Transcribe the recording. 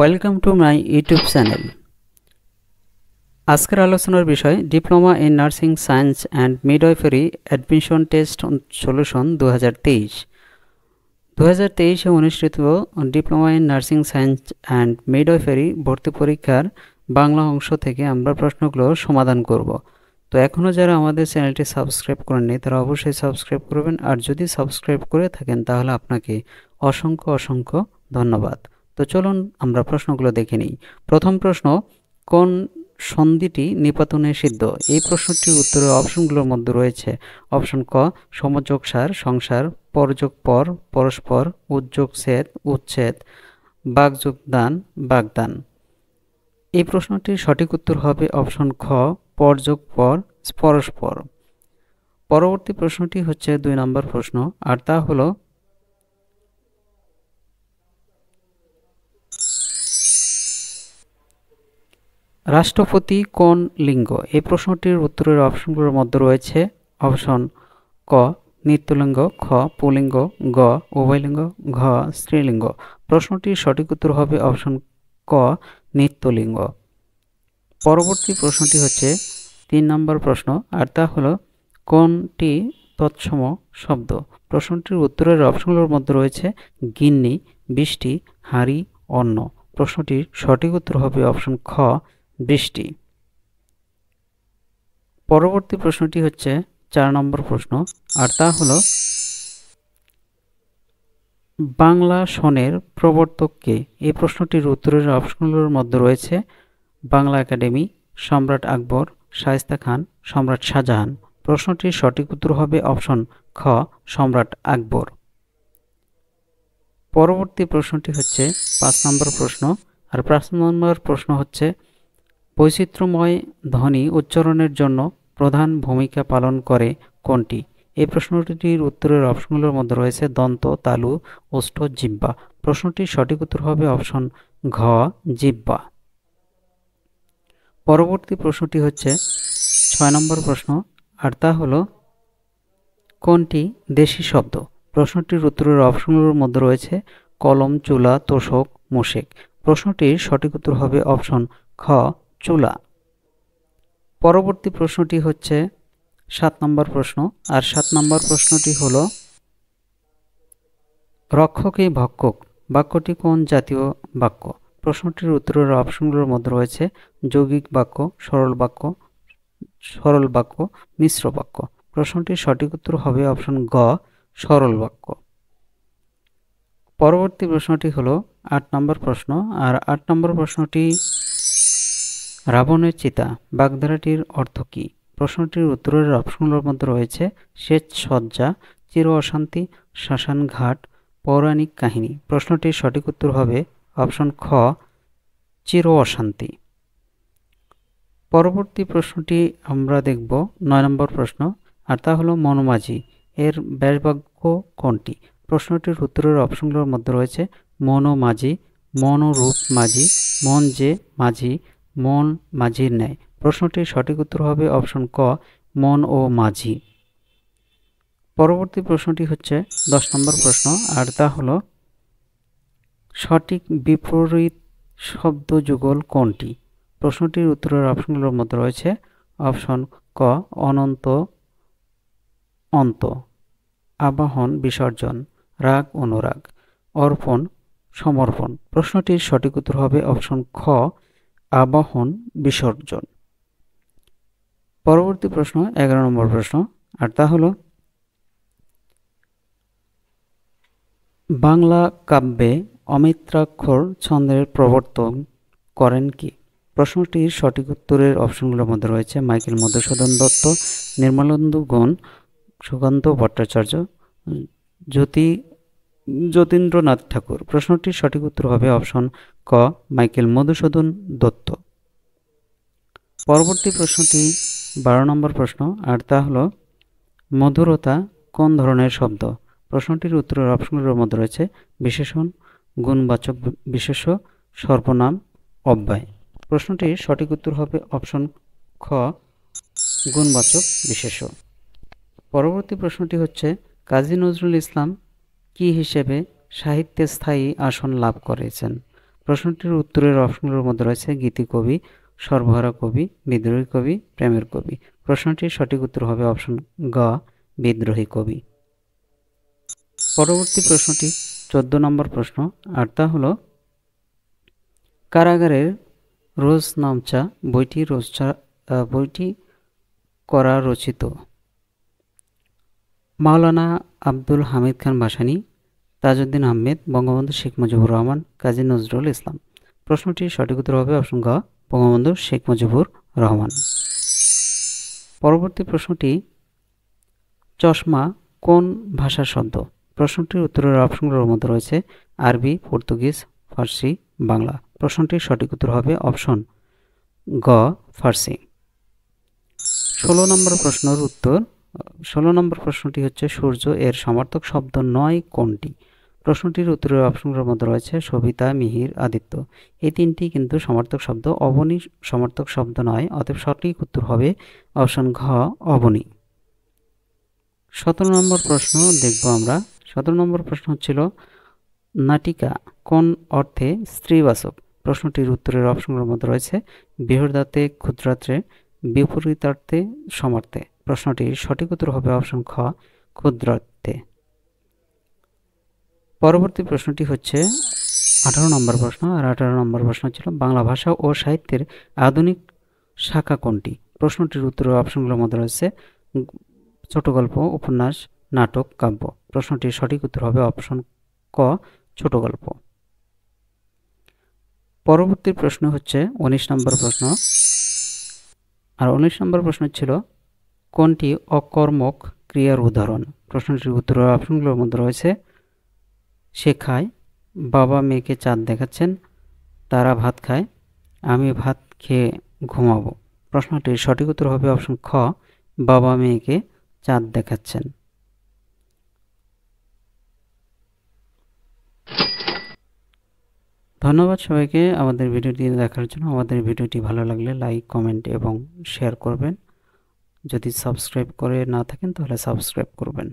Welcome to my YouTube channel আজকের আলোচনার বিষয় diploma in nursing science and midwifery admission test solution দু হাজার তেইশ। দু হাজার তেইশে অনুষ্ঠিত diploma in nursing science and midwifery ভর্তি পরীক্ষার বাংলা অংশ থেকে আমরা প্রশ্নগুলো সমাধান করব। তো এখনও যারা আমাদের চ্যানেলটি সাবস্ক্রাইব করেননি, তারা অবশ্যই সাবস্ক্রাইব করবেন। আর যদি সাবস্ক্রাইব করে থাকেন, তাহলে আপনাকে অসংখ্য অসংখ্য ধন্যবাদ। তো চলুন আমরা প্রশ্নগুলো দেখে নিই। প্রথম প্রশ্ন, কোন সন্ধিটি নিপাতনে সিদ্ধ? এই প্রশ্নটির উত্তরের অপশনগুলোর মধ্যে রয়েছে অপশন ক, সমযোগ সার, সংসার, পরযোগ পর, পরস্পর, উদ্যোগ ছেদ উচ্ছেদ, বাগযোগ দান, বাগদান। এই প্রশ্নটির সঠিক উত্তর হবে অপশন খ, পরযোগ পর, পরস্পর। পরবর্তী প্রশ্নটি হচ্ছে দুই নম্বর প্রশ্ন, আর তা হলো রাষ্ট্রপতি কোন লিঙ্গ? এই প্রশ্নটির উত্তরের অপশনগুলোর মধ্যে রয়েছে অপশন ক, নিত্যলিঙ্গ, খ, পুলিঙ্গ, গ, উভয়লিঙ্গ, ঘ, স্ত্রীলিঙ্গ। প্রশ্নটির সঠিক উত্তর হবে অপশন ক, নিত্যলিঙ্গ। পরবর্তী প্রশ্নটি হচ্ছে তিন নম্বর প্রশ্ন, আর তা হলো কোনটি তৎসম শব্দ? প্রশ্নটির উত্তরের অপশনগুলোর মধ্যে রয়েছে গিন্নি, বৃষ্টি, হাঁড়ি, অন্ন। প্রশ্নটির সঠিক উত্তর হবে অপশন খ বৃষ্টি। পরবর্তী প্রশ্নটি হচ্ছে চার নম্বর প্রশ্ন, আর তা হলো, বাংলা সনের প্রবর্তককে এই প্রশ্নটির উত্তরের অপশনগুলোর মধ্যে রয়েছে বাংলা একাডেমি, সম্রাট আকবর, শায়স্তা খান, সম্রাট শাহজাহান। প্রশ্নটির সঠিক উত্তর হবে অপশন খ, সম্রাট আকবর। পরবর্তী প্রশ্নটি হচ্ছে পাঁচ নম্বর প্রশ্ন, আর পাঁচ নম্বর প্রশ্ন হচ্ছে বৈচিত্র্যময় ধ্বনি উচ্চারণের জন্য প্রধান ভূমিকা পালন করে কোনটি? এই প্রশ্নটির উত্তরের অপশনগুলোর মধ্যে রয়েছে দন্ত, তালু, ওষ্ঠ জিব্বা প্রশ্নটির সঠিক উত্তর হবে অপশন ঘ জিব্বা পরবর্তী প্রশ্নটি হচ্ছে ছয় নম্বর প্রশ্ন, আর তা হলো কোনটি দেশি শব্দ? প্রশ্নটির উত্তরের অপশনগুলোর মধ্যে রয়েছে কলম, চুলা, তোষক মোশেক প্রশ্নটির সঠিক উত্তর হবে অপশন খ চুলা। পরবর্তী প্রশ্নটি হচ্ছে সাত নম্বর প্রশ্ন। আর সাত নম্বর প্রশ্নটি হল রক্ষকই ভক্ষক? বাক্যটি কোন জাতীয় বাক্য? প্রশ্নটির উত্তরের অপশনগুলোর মধ্যে রয়েছে যৌগিক বাক্য, সরল বাক্য সরল বাক্য, মিশ্র বাক্য। প্রশ্নটির সঠিক উত্তর হবে অপশন গ, সরল বাক্য। পরবর্তী প্রশ্নটি হলো আট নম্বর প্রশ্ন। আর আট নম্বর প্রশ্নটি রাবণের চিতা, বাগধারাটির অর্থ কী? প্রশ্নটির উত্তরের অপশনগুলোর মধ্যে রয়েছে সেচ সজ্জা চির অশান্তি, শ্মশান ঘাট, পৌরাণিক কাহিনী। প্রশ্নটির সঠিক উত্তর হবে অপশন খ, চির অশান্তি। পরবর্তী প্রশ্নটি আমরা দেখব, নয় নম্বর প্রশ্ন, আর তা হলো মনোমাঝি, এর ব্যাসবাক্য কোনটি? প্রশ্নটির উত্তরের অপশনগুলোর মধ্যে রয়েছে মনোমাঝি, মনোরূপ মাঝি, মন যে মাঝি মন মাঝির ন্যায়। প্রশ্নটির সঠিক উত্তর হবে অপশন ক, মন ও মাঝি। পরবর্তী প্রশ্নটি হচ্ছে দশ নম্বর প্রশ্ন, আর তা হলো, সঠিক বিপরীত শব্দ যুগল কোনটি? প্রশ্নটির উত্তরের অপশনগুলোর মধ্যে রয়েছে অপশন ক, অনন্ত, অন্ত, আবাহন, বিসর্জন, রাগ, অনুরাগ, অর্পণ, সমর্পণ। প্রশ্নটির সঠিক উত্তর হবে অপশন খ আবাহন বিসর্জন। পরবর্তী প্রশ্ন, এগারো নম্বর প্রশ্ন। আর তা হলো, বাংলা কাব্যে অমিত্রাক্ষর ছন্দের প্রবর্তন করেন কি? প্রশ্নটির সঠিক উত্তরের অপশনগুলোর মধ্যে রয়েছে মাইকেল মধুসূদন দত্ত নির্মলেন্দু গুণ সুকান্ত ভট্টাচার্য, জ্যোতি, যতীন্দ্রনাথ ঠাকুর। প্রশ্নটির সঠিক উত্তর হবে অপশন ক, মাইকেল মধুসূদন দত্ত। পরবর্তী প্রশ্নটি বারো নম্বর প্রশ্ন, আর তা হলো, মধুরতা কোন ধরনের শব্দ? প্রশ্নটির উত্তরের অপশনগুলোর মধ্যে রয়েছে, বিশেষণ, গুণবাচক বিশেষ সর্বনাম, অব্যয়। প্রশ্নটির সঠিক উত্তর হবে অপশন খ, গুণবাচক বিশেষ পরবর্তী প্রশ্নটি হচ্ছে, কাজী নজরুল ইসলাম কি হিসেবে সাহিত্যে স্থায়ী আসন লাভ করেছেন? প্রশ্নটির উত্তরের অপশনগুলোর মধ্যে রয়েছে গীতি কবি সর্বহারা কবি, বিদ্রোহী কবি, প্রেমের কবি। প্রশ্নটির সঠিক উত্তর হবে অপশন গ, বিদ্রোহী কবি। পরবর্তী প্রশ্নটি চোদ্দ নম্বর প্রশ্ন, আর তা হলো, কারাগারের রোজ নামচা বইটি রোজচা বইটি করা রচিত। মাওলানা আব্দুল হামিদ খান ভাসানী তাজউদ্দিন আহমেদ, বঙ্গবন্ধু শেখ মুজিবুর রহমান, কাজী নজরুল ইসলাম। প্রশ্নটির সঠিক উত্তর হবে অপশন গ, বঙ্গবন্ধু শেখ মুজিবুর রহমান। পরবর্তী প্রশ্নটি, চশমা কোন ভাষার শব্দ? প্রশ্নটির উত্তরের অপশনগুলোর মধ্যে রয়েছে আরবি, পর্তুগিজ, ফার্সি, বাংলা। প্রশ্নটির সঠিক উত্তর হবে অপশন গ, ফার্সি। ষোলো নম্বর প্রশ্নের উত্তর, ষোলো নম্বর প্রশ্নটি হচ্ছে সূর্য এর সমার্থক শব্দ নয় কোনটি? প্রশ্নটির উত্তরের অপশনগুলোর মধ্যে রয়েছে সবিতা, মিহির, আদিত্য। এই তিনটি কিন্তু সমার্থক শব্দ, অবনী সমার্থক শব্দ নয়, অতএব সঠিক উত্তর হবে অপশন ঘ, অবনী। সতেরো নম্বর প্রশ্ন দেখব আমরা। সতেরো নম্বর প্রশ্ন হচ্ছিল, নাটিকা কোন অর্থে স্ত্রীবাচক? প্রশ্নটির উত্তরের অপশনগুলোর মধ্যে রয়েছে বৃহদাতে ক্ষুদ্রাত্রে বিপরীতার্থে, সমার্থে। প্রশ্নটির সঠিক উত্তর হবে অপশন খ, ক্ষুদ্রার্থে। পরবর্তী প্রশ্নটি হচ্ছে, আঠারো নম্বর প্রশ্ন, আর আঠারো নম্বর প্রশ্ন ছিল, বাংলা ভাষা ও সাহিত্যের আধুনিক শাখা কোনটি? প্রশ্নটির উত্তরের অপশনগুলোর মধ্যে রয়েছে ছোট গল্প উপন্যাস, নাটক, কাব্য। প্রশ্নটির সঠিক উত্তর হবে অপশন ক ছোট গল্প পরবর্তী প্রশ্ন হচ্ছে, উনিশ নম্বর প্রশ্ন। আর উনিশ নম্বর প্রশ্ন ছিল, কোনটি অকর্মক ক্রিয়ার উদাহরণ? প্রশ্নটির উত্তরের অপশনগুলোর মধ্যে রয়েছে সে খায়, বাবা মেয়েকে চাঁদ দেখাচ্ছেন, তারা ভাত খায়, আমি ভাত খেয়ে ঘুমাবো। প্রশ্নটির সঠিক উত্তর হবে অপশন খ, বাবা মেয়েকে চাঁদ দেখাচ্ছেন। ধন্যবাদ সবাইকে আমাদের ভিডিওটি দেখার জন্য। আমাদের ভিডিওটি ভালো লাগলে লাইক, কমেন্ট এবং শেয়ার করবেন। যদি সাবস্ক্রাইব করে না থাকেন তাহলে সাবস্ক্রাইব করবেন।